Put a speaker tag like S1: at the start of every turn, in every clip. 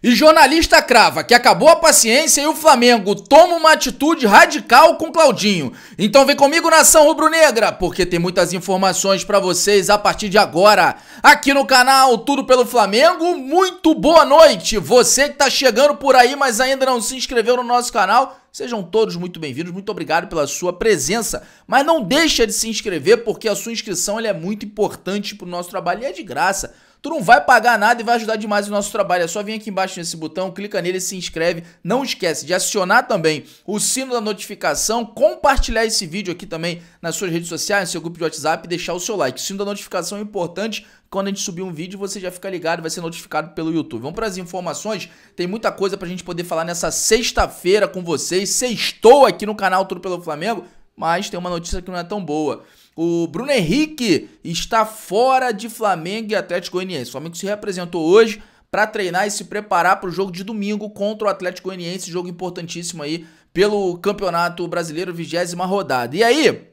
S1: E jornalista crava que acabou a paciência e o Flamengo toma uma atitude radical com Claudinho. Então vem comigo, nação rubro-negra, porque tem muitas informações para vocês a partir de agora. Aqui no canal Tudo pelo Flamengo, muito boa noite. Você que tá chegando por aí, mas ainda não se inscreveu no nosso canal, Sejam todos muito bem-vindos, muito obrigado pela sua presença, mas não deixa de se inscrever porque a sua inscrição é muito importante para o nosso trabalho e é de graça. Tu não vai pagar nada e vai ajudar demais o nosso trabalho. É só vir aqui embaixo nesse botão, clica nele, se inscreve. Não esquece de acionar também o sino da notificação, compartilhar esse vídeo aqui também nas suas redes sociais, no seu grupo de WhatsApp e deixar o seu like. O sino da notificação é importante. Quando a gente subir um vídeo, você já fica ligado, vai ser notificado pelo YouTube. Vamos para as informações. Tem muita coisa para a gente poder falar nessa sexta-feira com vocês. Sextou aqui no canal Tudo pelo Flamengo, mas tem uma notícia que não é tão boa. O Bruno Henrique está fora de Flamengo e Atlético Goianiense. O Flamengo se representou hoje para treinar e se preparar para o jogo de domingo contra o Atlético Goianiense, jogo importantíssimo aí pelo Campeonato Brasileiro, vigésima rodada. E aí,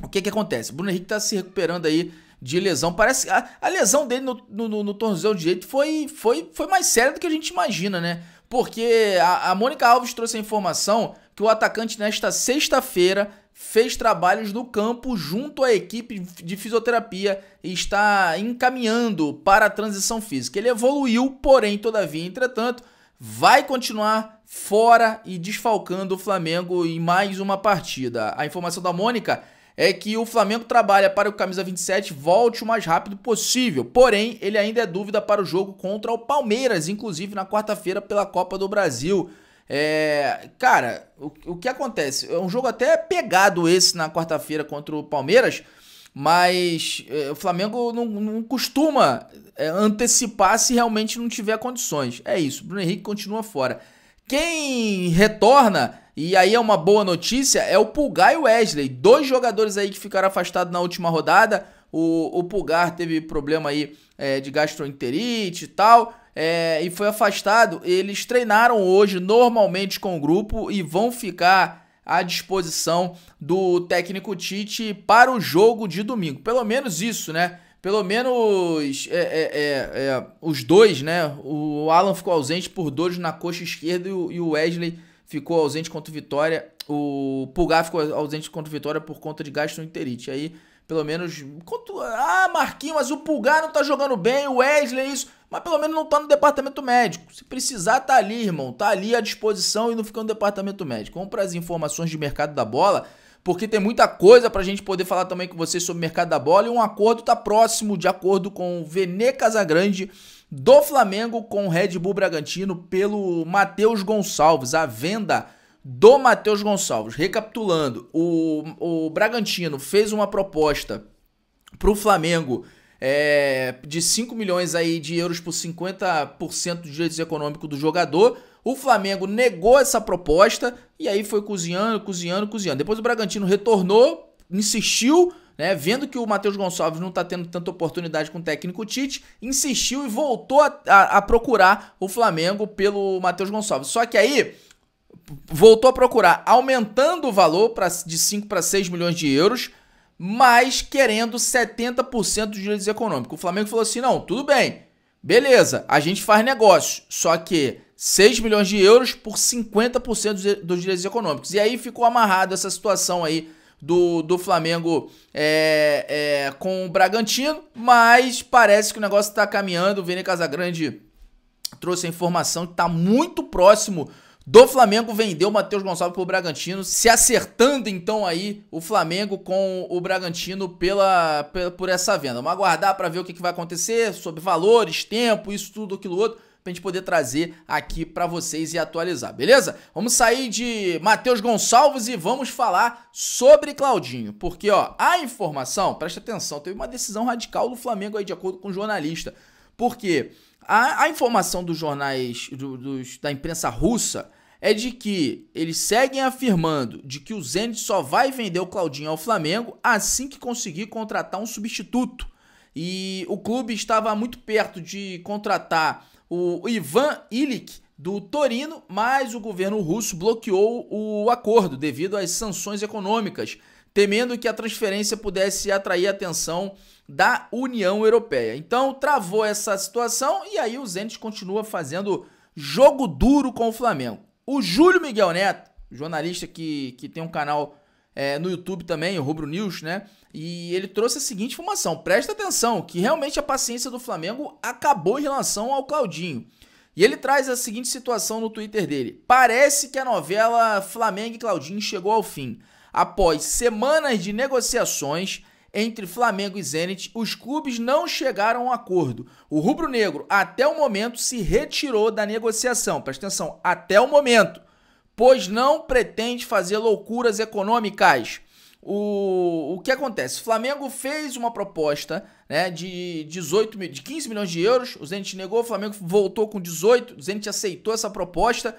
S1: o que que acontece? O Bruno Henrique está se recuperando aí de lesão. Parece a, a lesão dele no, no, no, no tornozelo direito foi, foi, foi mais séria do que a gente imagina, né? Porque a, a Mônica Alves trouxe a informação que o atacante nesta sexta-feira fez trabalhos no campo junto à equipe de fisioterapia e está encaminhando para a transição física. Ele evoluiu, porém, todavia, entretanto, vai continuar fora e desfalcando o Flamengo em mais uma partida. A informação da Mônica é que o Flamengo trabalha para que o camisa 27 volte o mais rápido possível. Porém, ele ainda é dúvida para o jogo contra o Palmeiras, inclusive na quarta-feira pela Copa do Brasil. É, cara, o, o que acontece? É um jogo até pegado esse na quarta-feira contra o Palmeiras, mas é, o Flamengo não, não costuma é, antecipar se realmente não tiver condições. É isso, Bruno Henrique continua fora. Quem retorna, e aí é uma boa notícia, é o Pulgar e o Wesley. Dois jogadores aí que ficaram afastados na última rodada. O, o Pulgar teve problema aí é, de gastroenterite e tal é, e foi afastado. Eles treinaram hoje normalmente com o grupo e vão ficar à disposição do técnico Tite para o jogo de domingo. Pelo menos isso, né? Pelo menos é, é, é, é os dois, né? O Alan ficou ausente por dores na coxa esquerda e o Wesley ficou ausente contra o Vitória. O Pulgar ficou ausente contra o Vitória por conta de gastroenterite. Aí, pelo menos. Quanto, ah, Marquinhos, mas o Pulgar não tá jogando bem, o Wesley, isso mas pelo menos não tá no departamento médico. Se precisar, tá ali, irmão. Tá ali à disposição e não fica no departamento médico. Vamos para as informações de mercado da bola, porque tem muita coisa pra gente poder falar também com vocês sobre o mercado da bola. E um acordo tá próximo, de acordo com o Vene Casagrande do Flamengo com o Red Bull Bragantino pelo Matheus Gonçalves. A venda do Matheus Gonçalves. Recapitulando, o, o Bragantino fez uma proposta pro Flamengo é, de 5 milhões aí de euros por 50% dos direitos econômicos do jogador. O Flamengo negou essa proposta e aí foi cozinhando, cozinhando, cozinhando. Depois o Bragantino retornou, insistiu, né, vendo que o Matheus Gonçalves não está tendo tanta oportunidade com o técnico Tite, insistiu e voltou a, a, a procurar o Flamengo pelo Matheus Gonçalves. Só que aí voltou a procurar, aumentando o valor pra, de 5 para 6 milhões de euros mas querendo 70% dos direitos econômicos. O Flamengo falou assim: não, tudo bem, beleza, a gente faz negócio, só que 6 milhões de euros por 50% dos direitos econômicos. E aí ficou amarrado essa situação aí do, do Flamengo é, é, com o Bragantino, mas parece que o negócio está caminhando. O Vene Casagrande trouxe a informação que está muito próximo do Flamengo vendeu o Matheus Gonçalves pro Bragantino, se acertando então aí o Flamengo com o Bragantino pela, pela por essa venda. Vamos aguardar para ver o que, que vai acontecer sobre valores, tempo, isso tudo, aquilo outro, pra gente poder trazer aqui para vocês e atualizar, beleza? Vamos sair de Matheus Gonçalves e vamos falar sobre Claudinho, porque ó, a informação, presta atenção, teve uma decisão radical do Flamengo aí de acordo com o jornalista. Porque a, a informação dos jornais do, dos, da imprensa russa é de que eles seguem afirmando de que o Zenit só vai vender o Claudinho ao Flamengo assim que conseguir contratar um substituto. E o clube estava muito perto de contratar o Ivan Illich do Torino, mas o governo russo bloqueou o acordo devido às sanções econômicas, temendo que a transferência pudesse atrair a atenção da União Europeia. Então travou essa situação e aí o Zenit continua fazendo jogo duro com o Flamengo. O Júlio Miguel Neto, jornalista que, que tem um canal é, no YouTube também, o Rubro News, né? E ele trouxe a seguinte informação: presta atenção, que realmente a paciência do Flamengo acabou em relação ao Claudinho. E ele traz a seguinte situação no Twitter dele: parece que a novela Flamengo e Claudinho chegou ao fim. Após semanas de negociações entre Flamengo e Zenit, os clubes não chegaram a um acordo. O rubro-negro, até o momento, se retirou da negociação. Presta atenção, até o momento, pois não pretende fazer loucuras econômicas. O, o que acontece? O Flamengo fez uma proposta né, de 18 de 15 milhões de euros, o Zenit negou, o Flamengo voltou com 18, o Zenit aceitou essa proposta,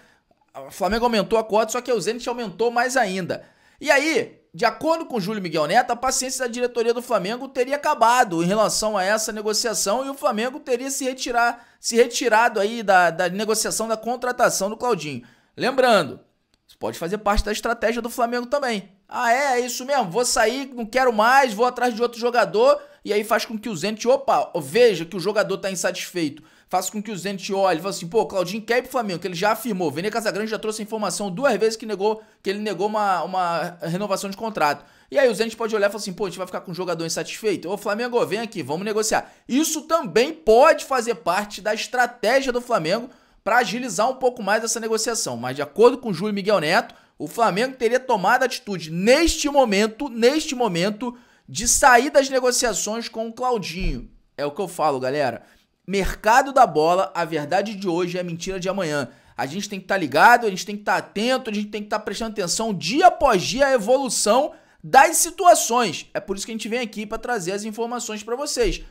S1: o Flamengo aumentou a cota, só que o Zenit aumentou mais ainda. E aí, de acordo com Júlio Miguel Neto, a paciência da diretoria do Flamengo teria acabado em relação a essa negociação e o Flamengo teria se, retirar, se retirado aí da, da negociação da contratação do Claudinho. Lembrando, isso pode fazer parte da estratégia do Flamengo também. Ah, é, é isso mesmo, vou sair, não quero mais, vou atrás de outro jogador, e aí faz com que o Zenit, opa, veja que o jogador está insatisfeito faz com que o Zenit olhe e fale assim, pô, Claudinho quer ir pro Flamengo, que ele já afirmou. Vene Casagrande já trouxe a informação duas vezes que negou, que ele negou uma, uma renovação de contrato. E aí o Zenit pode olhar e falar assim, pô, a gente vai ficar com um jogador insatisfeito? Ô, Flamengo, vem aqui, vamos negociar. Isso também pode fazer parte da estratégia do Flamengo para agilizar um pouco mais essa negociação. Mas de acordo com Júlio Miguel Neto, o Flamengo teria tomado atitude neste momento, neste momento, de sair das negociações com o Claudinho. É o que eu falo, galera. Mercado da bola, a verdade de hoje é a mentira de amanhã. A gente tem que estar tá ligado, a gente tem que estar tá atento, a gente tem que estar tá prestando atenção dia após dia a evolução das situações. É por isso que a gente vem aqui para trazer as informações para vocês.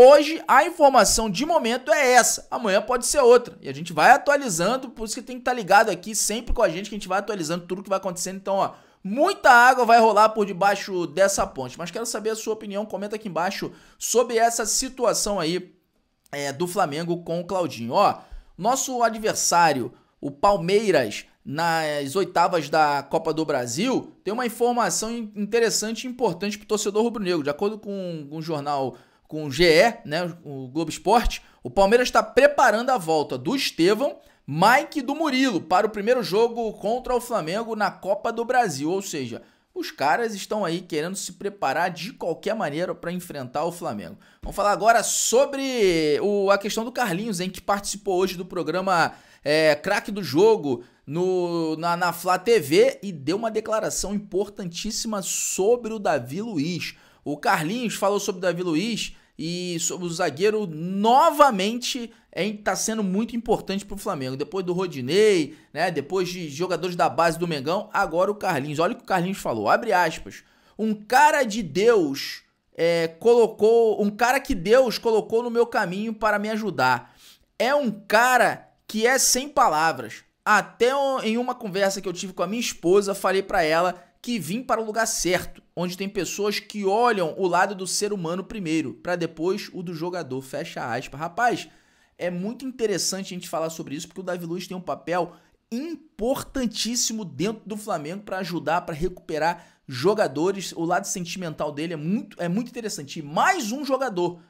S1: Hoje a informação de momento é essa, amanhã pode ser outra. E a gente vai atualizando, por isso que tem que estar tá ligado aqui sempre com a gente que a gente vai atualizando tudo que vai acontecendo. Então, ó, muita água vai rolar por debaixo dessa ponte. Mas quero saber a sua opinião, comenta aqui embaixo sobre essa situação aí é, do Flamengo com o Claudinho. Ó, nosso adversário, o Palmeiras, nas oitavas da Copa do Brasil, tem uma informação interessante e importante para o torcedor rubro-negro. De acordo com um jornal, com o GE, né, o Globo Esporte, o Palmeiras está preparando a volta do Estevão, Mike e do Murilo para o primeiro jogo contra o Flamengo na Copa do Brasil. Ou seja, os caras estão aí querendo se preparar de qualquer maneira para enfrentar o Flamengo. Vamos falar agora sobre o, a questão do Carlinhos, hein, que participou hoje do programa é, Craque do Jogo no, na, na Flá TV e deu uma declaração importantíssima sobre o Davi Luiz. O Carlinhos falou sobre Davi Luiz e sobre o zagueiro novamente está sendo muito importante para o Flamengo. Depois do Rodinei, né? Depois de jogadores da base do Mengão, agora o Carlinhos. Olha o que o Carlinhos falou. Abre aspas. Um cara de Deus é, colocou, um cara que Deus colocou no meu caminho para me ajudar. É um cara que é sem palavras. Até em uma conversa que eu tive com a minha esposa, falei para ela que vim para o lugar certo, onde tem pessoas que olham o lado do ser humano primeiro, para depois o do jogador. Fecha aspas. Rapaz, é muito interessante a gente falar sobre isso, porque o Davi Luiz tem um papel importantíssimo dentro do Flamengo para ajudar, para recuperar jogadores. O lado sentimental dele é muito, é muito interessante. E mais um jogador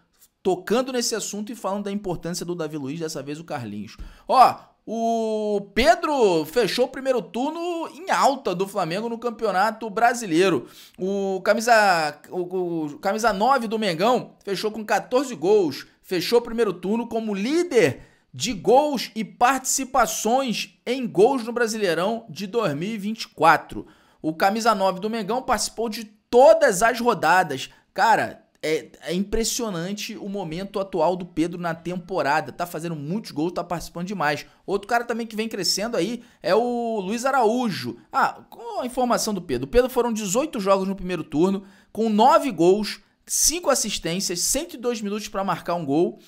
S1: tocando nesse assunto e falando da importância do Davi Luiz, dessa vez o Carlinhos. Ó, o Pedro fechou o primeiro turno em alta do Flamengo no Campeonato Brasileiro. O camisa, o, o camisa 9 do Mengão fechou com 14 gols. Fechou o primeiro turno como líder de gols e participações em gols no Brasileirão de 2024. O camisa 9 do Mengão participou de todas as rodadas. Cara, é, é, impressionante o momento atual do Pedro na temporada. Tá fazendo muitos gols, tá participando demais. Outro cara também que vem crescendo aí é o Luiz Araújo. Ah, com a informação do Pedro. O Pedro foram 18 jogos no primeiro turno, com 9 gols, 5 assistências, 102 minutos para marcar um gol,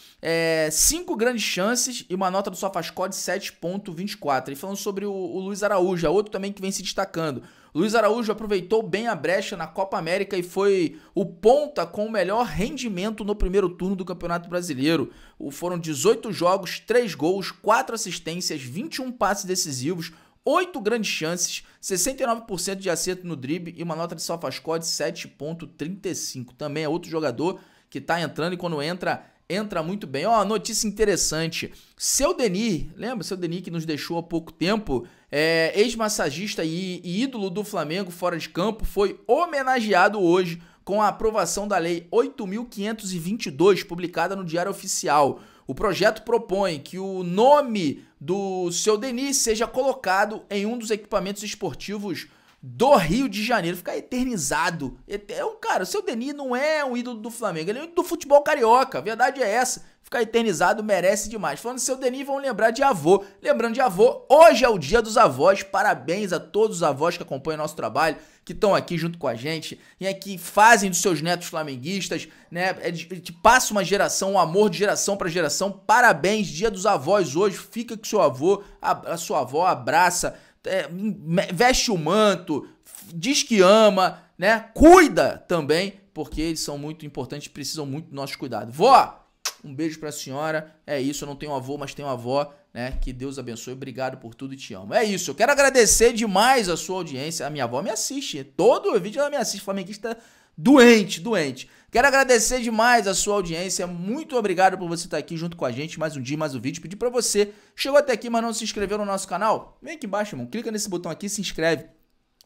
S1: 5 é, grandes chances e uma nota do SofaScore de 7.24. E falando sobre o, o Luiz Araújo, é outro também que vem se destacando. Luiz Araújo aproveitou bem a brecha na Copa América e foi o ponta com o melhor rendimento no primeiro turno do Campeonato Brasileiro. Foram 18 jogos, 3 gols, 4 assistências, 21 passes decisivos, 8 grandes chances, 69% de acerto no drible e uma nota de SofaScore de 7.35. Também é outro jogador que está entrando e quando entra entra muito bem. Ó, notícia interessante. Seu Denis, lembra? Seu Denis que nos deixou há pouco tempo, é, ex-massagista e, e ídolo do Flamengo fora de campo, foi homenageado hoje com a aprovação da Lei 8.522, publicada no Diário Oficial. O projeto propõe que o nome do seu Denis seja colocado em um dos equipamentos esportivos do Rio de Janeiro, ficar eternizado. É um cara, o seu Denis não é um ídolo do Flamengo, ele é um ídolo do futebol carioca. A verdade é essa. Ficar eternizado merece demais. Falando do seu Denis, vão lembrar de avô. Lembrando de avô, hoje é o dia dos avós. Parabéns a todos os avós que acompanham nosso trabalho, que estão aqui junto com a gente e é que fazem dos seus netos flamenguistas, né? É de, de, passa uma geração, um amor de geração para geração. Parabéns, dia dos avós hoje. Fica com seu avô, a, a sua avó, abraça é, veste o manto, diz que ama, né? Cuida também, porque eles são muito importantes, precisam muito do nosso cuidado. Vó, um beijo pra senhora. É isso, eu não tenho avô, mas tenho avó, né? Que Deus abençoe. Obrigado por tudo e te amo. É isso, eu quero agradecer demais a sua audiência. A minha avó me assiste. Todo vídeo ela me assiste. Flamenguista doente, doente. Quero agradecer demais a sua audiência. Muito obrigado por você estar aqui junto com a gente. Mais um dia, mais um vídeo. Pedir para você, chegou até aqui, mas não se inscreveu no nosso canal? Vem aqui embaixo, irmão. Clica nesse botão aqui, se inscreve.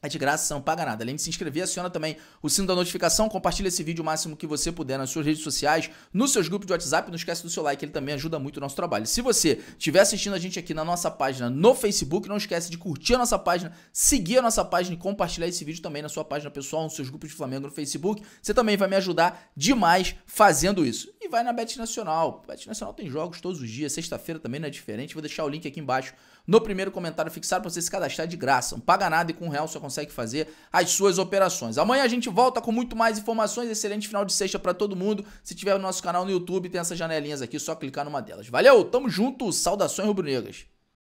S1: É de graça, não paga nada. Além de se inscrever, aciona também o sino da notificação, compartilha esse vídeo o máximo que você puder nas suas redes sociais, nos seus grupos de WhatsApp, não esquece do seu like, ele também ajuda muito o nosso trabalho. Se você estiver assistindo a gente aqui na nossa página no Facebook, não esquece de curtir a nossa página, seguir a nossa página e compartilhar esse vídeo também na sua página pessoal, nos seus grupos de Flamengo no Facebook. Você também vai me ajudar demais fazendo isso. Vai na Bet Nacional. Bet Nacional tem jogos todos os dias, sexta-feira também não é diferente. Vou deixar o link aqui embaixo no primeiro comentário fixado para você se cadastrar de graça. Não paga nada e com um real você consegue fazer as suas operações. Amanhã a gente volta com muito mais informações. Excelente final de sexta para todo mundo. Se tiver no nosso canal no YouTube, tem essas janelinhas aqui, só clicar numa delas. Valeu, tamo junto, saudações rubro-negras.